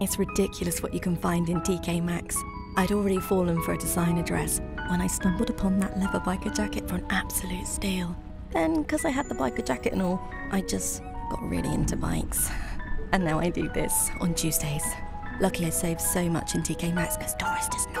It's ridiculous what you can find in TK Maxx. I'd already fallen for a designer dress when I stumbled upon that leather biker jacket for an absolute steal. Then, because I had the biker jacket and all, I just got really into bikes. And now I do this on Tuesdays. Lucky I saved so much in TK Maxx because Doris does not.